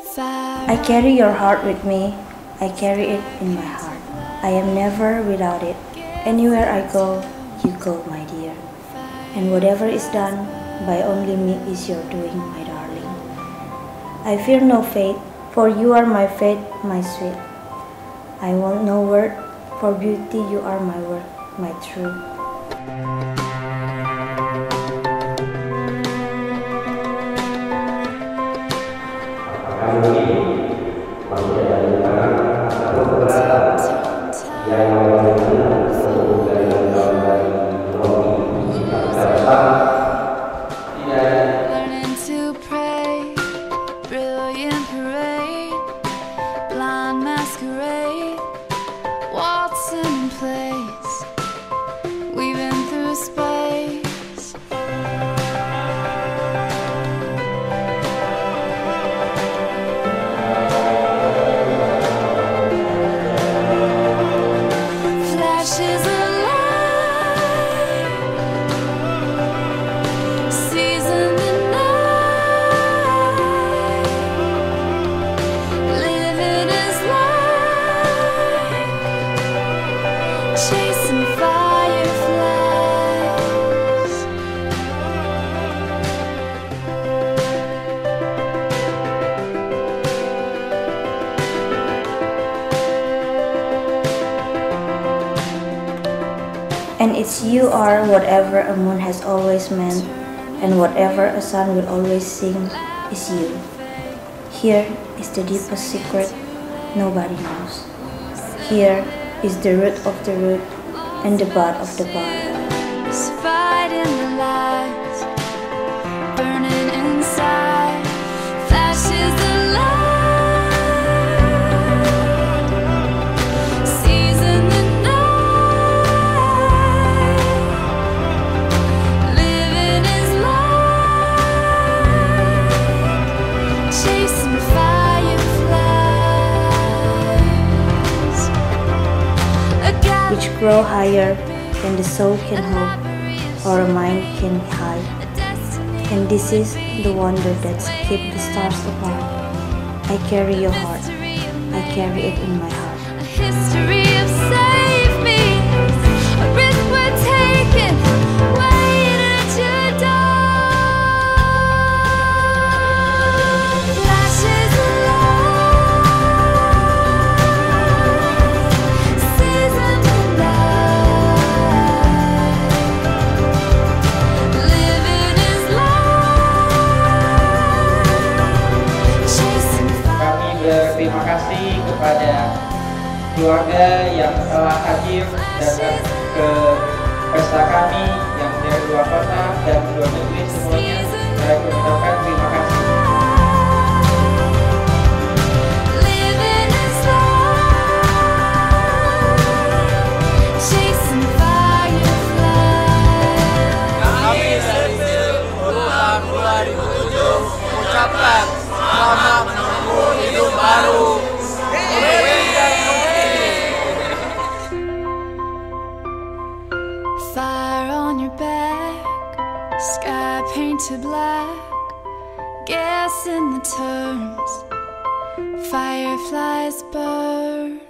I carry your heart with me. I carry it in my heart. I am never without it. Anywhere I go, you go, my dear. And whatever is done by only me is your doing, my darling. I fear no fate, for you are my fate, my sweet. I want no word, for beauty you are my word, my true. And it's you are whatever a moon has always meant, and whatever a sun will always sing is you. Here is the deepest secret nobody knows. Here is the root of the root and the bud of the bud. Grow higher than the soul can hope or a mind can hide. And this is the wonder that keep the stars apart. I carry your heart. I carry it in my heart. Berterima kasih kepada keluarga yang telah hadir datang ke pesta Fire on your back, sky painted black, gas in the terms, fireflies burn.